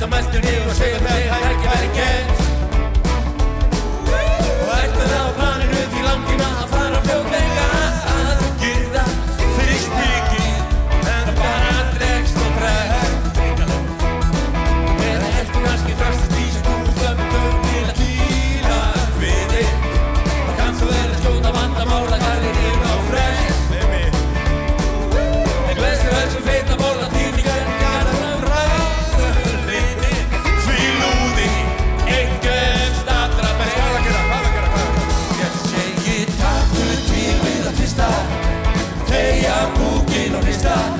the master name, the man, en honestidad